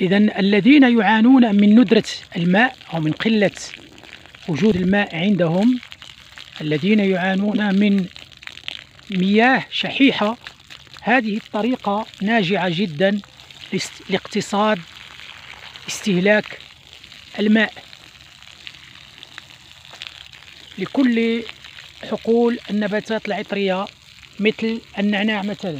إذا الذين يعانون من ندرة الماء أو من قلة وجود الماء عندهم الذين يعانون من مياه شحيحة هذه الطريقة ناجعة جدا لاقتصاد استهلاك الماء. لكل حقول النباتات العطرية مثل النعناع مثلا.